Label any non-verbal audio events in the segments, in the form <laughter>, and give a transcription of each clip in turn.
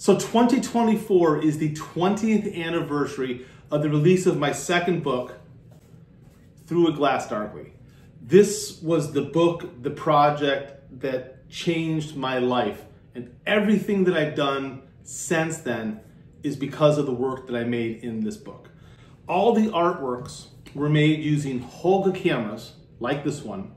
So 2024 is the 20th anniversary of the release of my second book, Through a Glass Darkly. This was the book, the project that changed my life. And everything that I've done since then is because of the work that I made in this book. All the artworks were made using Holga cameras, like this one,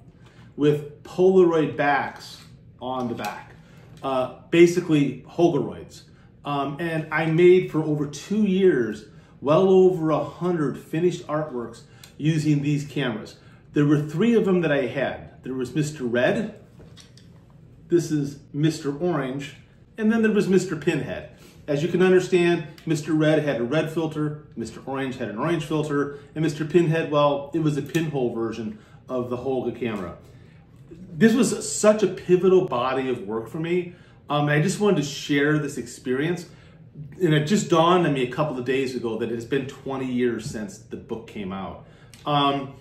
with Polaroid backs on the back. Uh, basically, Holgaroids. Um, and I made for over two years well over a hundred finished artworks using these cameras. There were three of them that I had. There was Mr. Red, this is Mr. Orange, and then there was Mr. Pinhead. As you can understand, Mr. Red had a red filter, Mr. Orange had an orange filter, and Mr. Pinhead, well, it was a pinhole version of the Holga camera. This was such a pivotal body of work for me um, I just wanted to share this experience. And it just dawned on me a couple of days ago that it has been 20 years since the book came out. Um,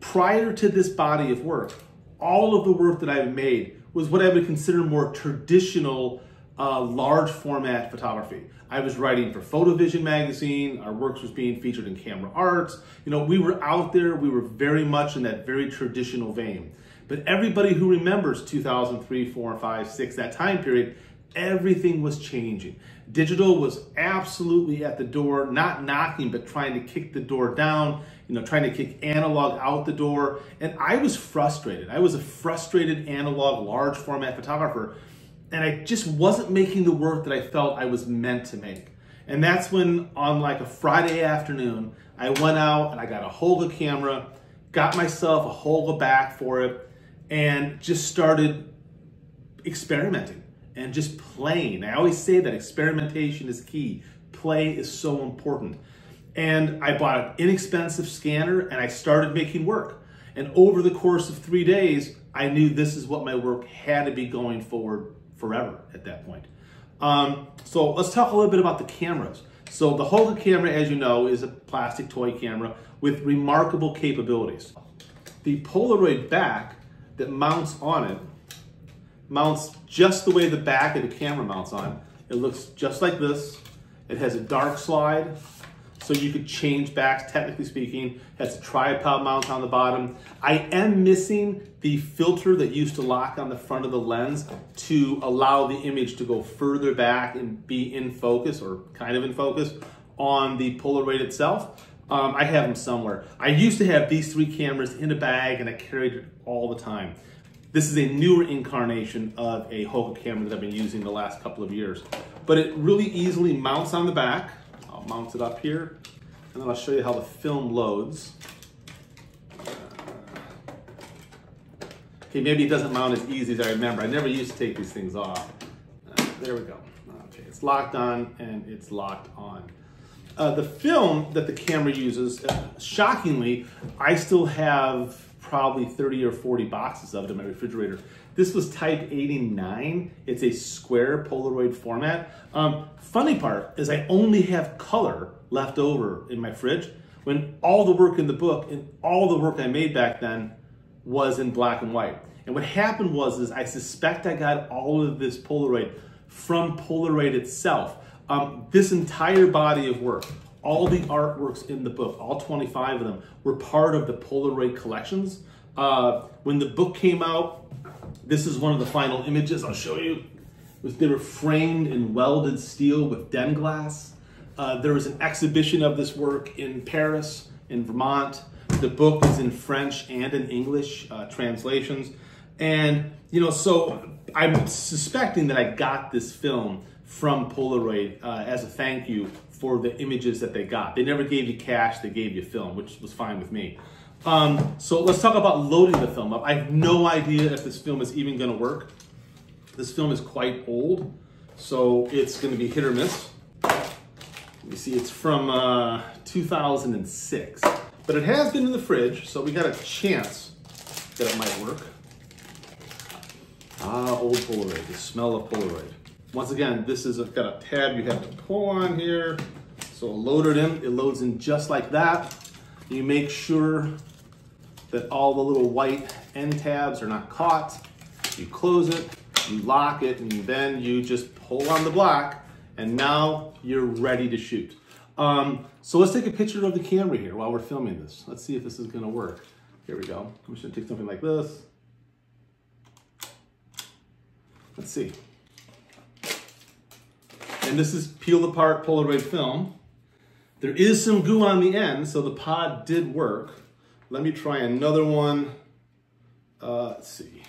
prior to this body of work, all of the work that I've made was what I would consider more traditional uh, large format photography. I was writing for Photovision magazine. Our works was being featured in Camera Arts. You know, we were out there. We were very much in that very traditional vein. But everybody who remembers 2003, 4, 5, 6, that time period, everything was changing. Digital was absolutely at the door, not knocking, but trying to kick the door down, you know, trying to kick analog out the door. And I was frustrated. I was a frustrated analog large format photographer. And I just wasn't making the work that I felt I was meant to make. And that's when on like a Friday afternoon, I went out and I got a Holga camera, got myself a Holga back for it, and just started experimenting and just playing. I always say that experimentation is key. Play is so important. And I bought an inexpensive scanner and I started making work. And over the course of three days, I knew this is what my work had to be going forward forever at that point. Um, so let's talk a little bit about the cameras. So the Holga camera, as you know, is a plastic toy camera with remarkable capabilities. The Polaroid back that mounts on it mounts just the way the back of the camera mounts on. It looks just like this. It has a dark slide, so you could change backs, technically speaking. Has a tripod mount on the bottom. I am missing the filter that used to lock on the front of the lens to allow the image to go further back and be in focus, or kind of in focus, on the Polaroid itself. Um, I have them somewhere. I used to have these three cameras in a bag and I carried it all the time. This is a newer incarnation of a Holga camera that I've been using the last couple of years. But it really easily mounts on the back. Mount it up here and then I'll show you how the film loads. Okay, maybe it doesn't mount as easy as I remember. I never used to take these things off. Uh, there we go. Okay, it's locked on and it's locked on. Uh, the film that the camera uses, uh, shockingly, I still have probably 30 or 40 boxes of it in my refrigerator. This was type 89. It's a square Polaroid format. Um, funny part is I only have color left over in my fridge when all the work in the book and all the work I made back then was in black and white. And what happened was is I suspect I got all of this Polaroid from Polaroid itself. Um, this entire body of work, all the artworks in the book, all 25 of them, were part of the Polaroid collections. Uh, when the book came out, this is one of the final images I'll show you. Was, they were framed in welded steel with Denglas. Uh, there was an exhibition of this work in Paris, in Vermont. The book is in French and in English uh, translations. And, you know, so I'm suspecting that I got this film from Polaroid uh, as a thank you for the images that they got. They never gave you cash, they gave you film, which was fine with me. Um, so let's talk about loading the film up. I have no idea if this film is even gonna work. This film is quite old, so it's gonna be hit or miss. You see, it's from uh, 2006, but it has been in the fridge, so we got a chance that it might work. Ah, old Polaroid, the smell of Polaroid. Once again, this is a, got a tab you have to pull on here. So load it in, it loads in just like that. You make sure that all the little white end tabs are not caught. You close it, you lock it, and then you just pull on the block, And now you're ready to shoot. Um, so let's take a picture of the camera here while we're filming this. Let's see if this is gonna work. Here we go. I'm just gonna take something like this. Let's see. And this is peeled apart Polaroid film. There is some goo on the end, so the pod did work. Let me try another one. Uh, let's see.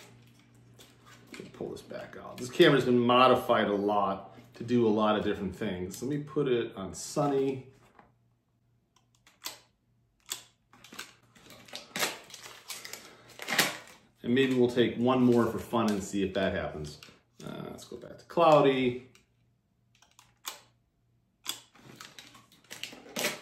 Let pull this back out. This camera's been modified a lot to do a lot of different things. Let me put it on sunny. And maybe we'll take one more for fun and see if that happens. Uh, let's go back to cloudy.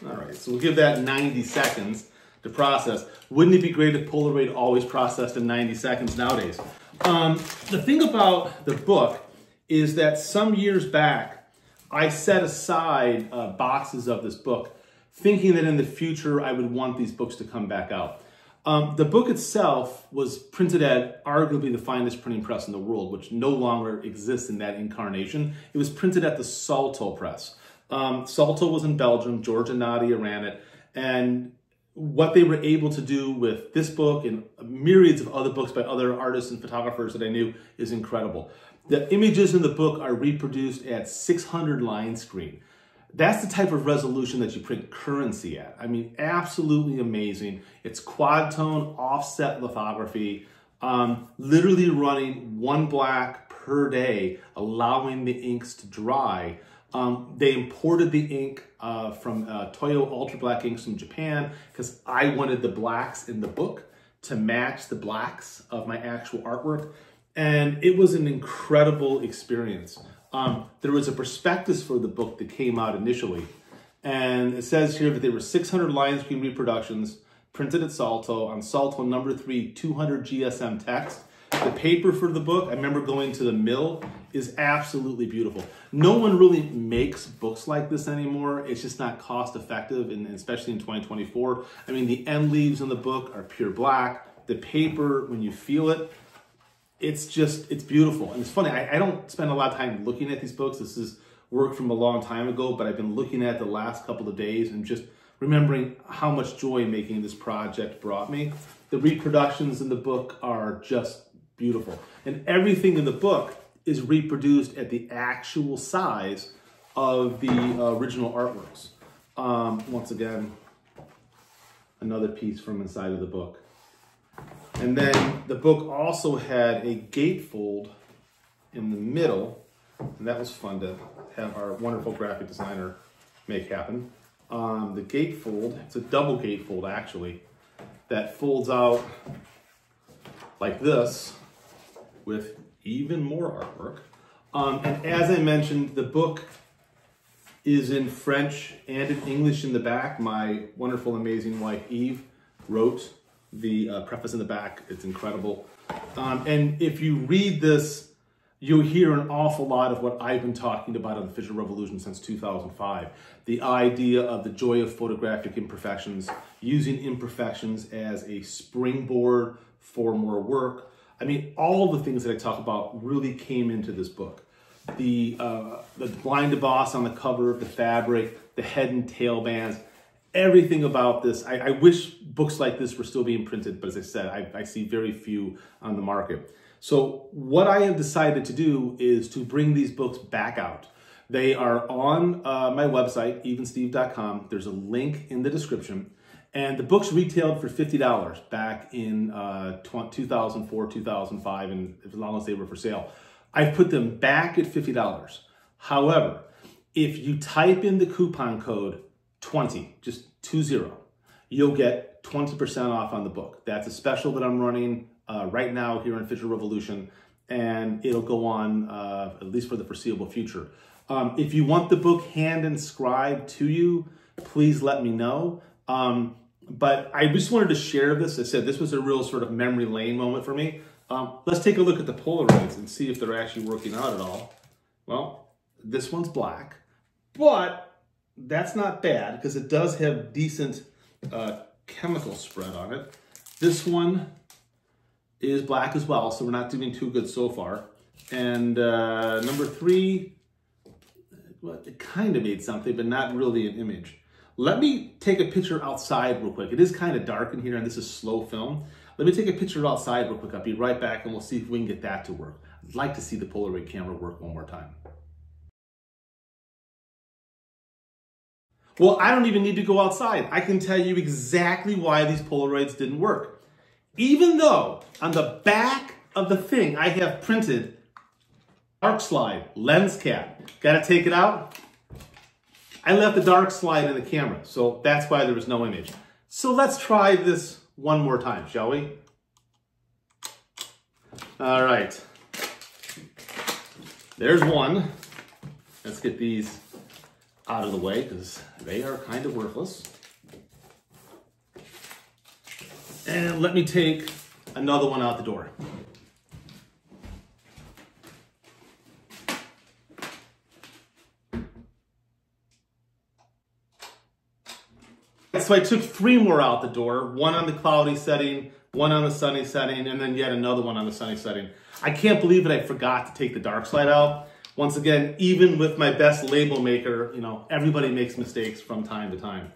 All right, so we'll give that 90 seconds to process. Wouldn't it be great if Polaroid always processed in 90 seconds nowadays? Um, the thing about the book is that some years back, I set aside uh, boxes of this book thinking that in the future I would want these books to come back out. Um, the book itself was printed at arguably the finest printing press in the world, which no longer exists in that incarnation. It was printed at the Salto press. Um, Salto was in Belgium, George and Nadia ran it, and what they were able to do with this book and myriads of other books by other artists and photographers that I knew is incredible. The images in the book are reproduced at 600 line screen. That's the type of resolution that you print currency at. I mean, absolutely amazing. It's quad tone offset lithography, um, literally running one black per day, allowing the inks to dry. Um, they imported the ink uh, from uh, Toyo Ultra Black inks from Japan because I wanted the blacks in the book to match the blacks of my actual artwork. And it was an incredible experience. Um, there was a prospectus for the book that came out initially. And it says here that there were 600 line screen reproductions printed at Salto on Salto number three, 200 GSM text. The paper for the book, I remember going to the mill, is absolutely beautiful. No one really makes books like this anymore. It's just not cost effective, and especially in 2024. I mean, the end leaves in the book are pure black. The paper, when you feel it, it's just, it's beautiful. And it's funny, I, I don't spend a lot of time looking at these books. This is work from a long time ago, but I've been looking at the last couple of days and just remembering how much joy making this project brought me. The reproductions in the book are just beautiful. And everything in the book is reproduced at the actual size of the uh, original artworks. Um, once again, another piece from inside of the book. And then the book also had a gatefold in the middle, and that was fun to have our wonderful graphic designer make happen. Um, the gatefold, it's a double gatefold actually, that folds out like this with even more artwork. Um, and as I mentioned, the book is in French and in English in the back. My wonderful, amazing wife, Eve, wrote the uh, preface in the back. It's incredible. Um, and if you read this, you'll hear an awful lot of what I've been talking about on the Figital Revolution since 2005. The idea of the joy of photographic imperfections, using imperfections as a springboard for more work. I mean, all the things that I talk about really came into this book. The, uh, the blind emboss on the cover, the fabric, the head and tail bands, everything about this. I, I, wish books like this were still being printed, but as I said, I, I, see very few on the market. So what I have decided to do is to bring these books back out. They are on uh, my website, evensteve.com. There's a link in the description. And the books retailed for $50 back in uh, 2004, 2005, and as long as they were for sale. I've put them back at $50. However, if you type in the coupon code 20, just 20, you'll get 20% off on the book. That's a special that I'm running uh, right now here in Figital Revolution, and it'll go on uh, at least for the foreseeable future. Um, if you want the book hand inscribed to you, please let me know. Um, but I just wanted to share this. I said this was a real sort of memory lane moment for me. Um, let's take a look at the Polaroids and see if they're actually working out at all. Well, this one's black, but that's not bad because it does have decent uh, chemical spread on it. This one is black as well, so we're not doing too good so far. And uh, number three, well, it kind of made something, but not really an image. Let me take a picture outside real quick. It is kind of dark in here and this is slow film. Let me take a picture outside real quick. I'll be right back and we'll see if we can get that to work. I'd like to see the Polaroid camera work one more time. Well, I don't even need to go outside. I can tell you exactly why these Polaroids didn't work. Even though on the back of the thing I have printed dark slide, lens cap. Got to take it out. I left the dark slide in the camera, so that's why there was no image. So let's try this one more time, shall we? All right. There's one. Let's get these out of the way because they are kind of worthless. And let me take another one out the door. So I took three more out the door, one on the cloudy setting, one on the sunny setting, and then yet another one on the sunny setting. I can't believe that I forgot to take the dark slide out. Once again, even with my best label maker, you know, everybody makes mistakes from time to time.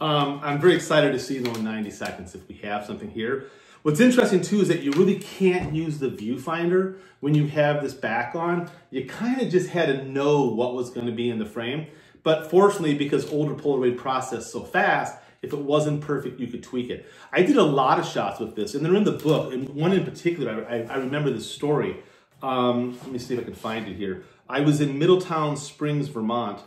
Um, I'm very excited to see them in 90 seconds if we have something here. What's interesting too is that you really can't use the viewfinder when you have this back on. You kind of just had to know what was going to be in the frame. But fortunately, because older Polaroid processed so fast, if it wasn't perfect, you could tweak it. I did a lot of shots with this, and they're in the book. And one in particular, I, I remember this story. Um, let me see if I can find it here. I was in Middletown Springs, Vermont,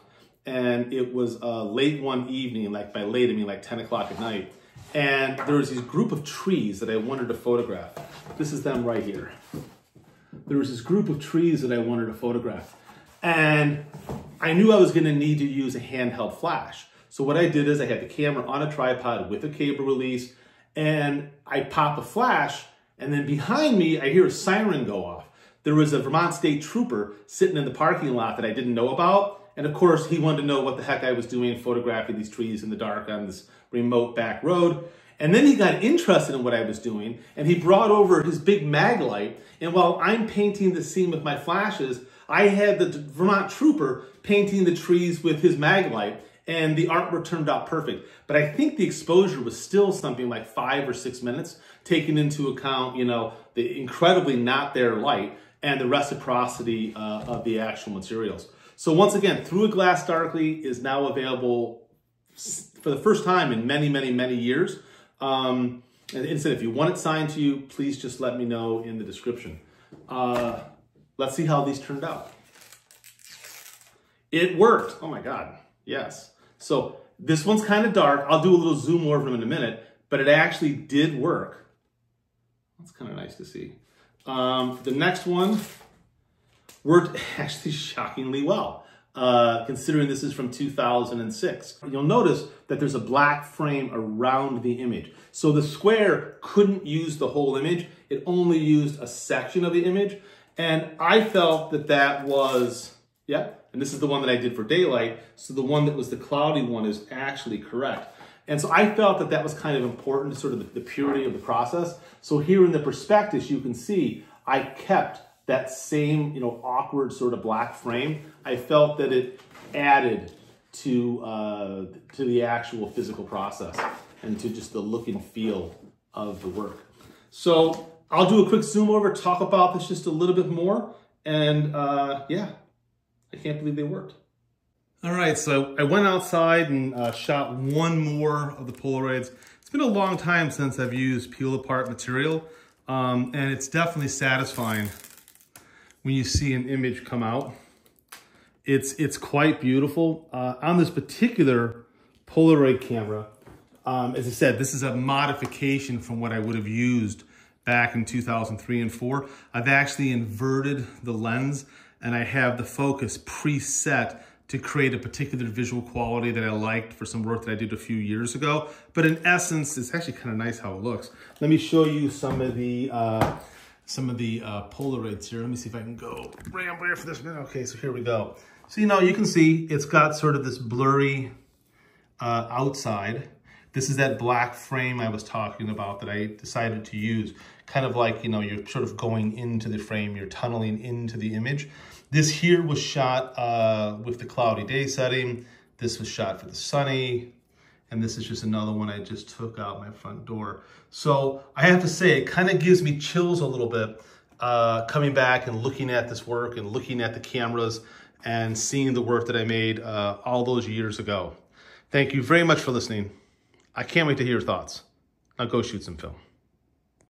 and it was uh, late one evening, like by late, I mean like 10 o'clock at night. And there was this group of trees that I wanted to photograph. This is them right here. There was this group of trees that I wanted to photograph. And I knew I was gonna need to use a handheld flash. So what I did is I had the camera on a tripod with a cable release and I pop a flash and then behind me, I hear a siren go off. There was a Vermont State Trooper sitting in the parking lot that I didn't know about. And of course, he wanted to know what the heck I was doing photographing these trees in the dark on this remote back road. And then he got interested in what I was doing and he brought over his big mag light. And while I'm painting the scene with my flashes, I had the Vermont Trooper painting the trees with his Maglite and the artwork turned out perfect. But I think the exposure was still something like five or six minutes, taking into account, you know, the incredibly not there light and the reciprocity uh, of the actual materials. So once again, Through a Glass Darkly is now available for the first time in many, many, many years. Um, and instead, if you want it signed to you, please just let me know in the description. Uh, let's see how these turned out. It worked. Oh my God. Yes. So this one's kind of dark. I'll do a little zoom over them in a minute, but it actually did work. That's kind of nice to see. Um, the next one worked <laughs> actually shockingly well, uh, considering this is from 2006. You'll notice that there's a black frame around the image. So the square couldn't use the whole image. It only used a section of the image. And I felt that that was, yeah, and this is the one that I did for daylight. So the one that was the cloudy one is actually correct. And so I felt that that was kind of important sort of the, the purity of the process. So here in the prospectus, you can see I kept that same, you know, awkward sort of black frame. I felt that it added to, uh, to the actual physical process and to just the look and feel of the work. So I'll do a quick zoom over, talk about this just a little bit more. And uh, yeah, I can't believe they worked. All right, so I went outside and uh, shot one more of the Polaroids. It's been a long time since I've used peel apart material, um, and it's definitely satisfying when you see an image come out. It's, it's quite beautiful. Uh, on this particular Polaroid camera, um, as I said, this is a modification from what I would have used back in 2003 and 4. I've actually inverted the lens and I have the focus preset to create a particular visual quality that I liked for some work that I did a few years ago. But in essence, it's actually kind of nice how it looks. Let me show you some of the uh, some of the uh, Polaroids here. Let me see if I can go rambler for this minute. Okay, so here we go. So, you know, you can see it's got sort of this blurry uh, outside. This is that black frame I was talking about that I decided to use. Kind of like, you know, you're sort of going into the frame, you're tunneling into the image. This here was shot uh, with the cloudy day setting. This was shot for the sunny. And this is just another one I just took out my front door. So I have to say, it kind of gives me chills a little bit uh, coming back and looking at this work and looking at the cameras and seeing the work that I made uh, all those years ago. Thank you very much for listening. I can't wait to hear your thoughts. Now go shoot some film.